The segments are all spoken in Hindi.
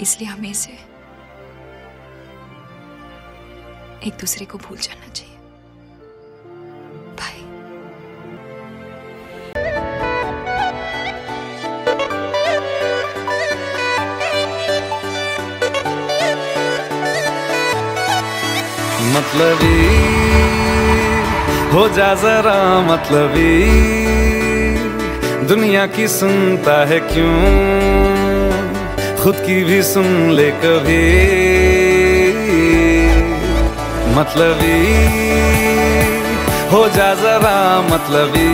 इसलिए हमें इसे एक दूसरे को भूल जाना चाहिए। मतलबी, हो जा जरा मतलबी। दुनिया की सुनता है क्यों? खुद की भी सुन ले कभी। मतलबी, हो जा जरा मतलबी।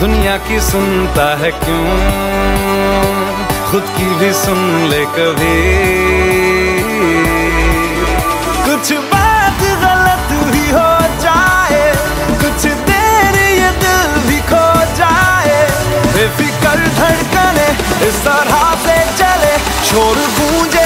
दुनिया की सुनता है क्यों? खुद की भी सुन ले कभी। कुछ बात इस तरह से चले शोर गूंजे।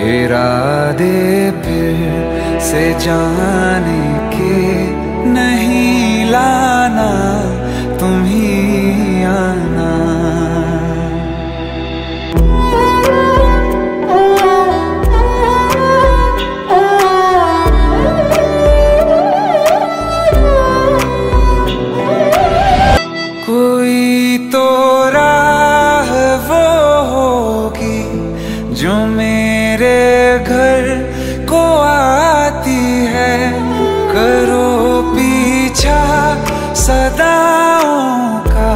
इरादे फिर से जाने के नहीं लाना तुम ही आना। कोई तो सदाओं का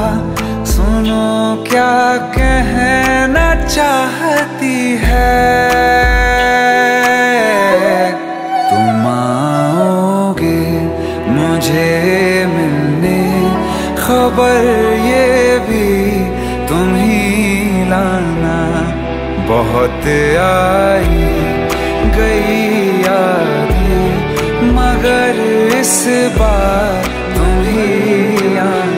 सुनो क्या कहना चाहती है। तुम आओगे मुझे मिलने, खबर ये भी तुम ही लाना। बहुत आई गई यादें, मगर इस बार तुम ही आना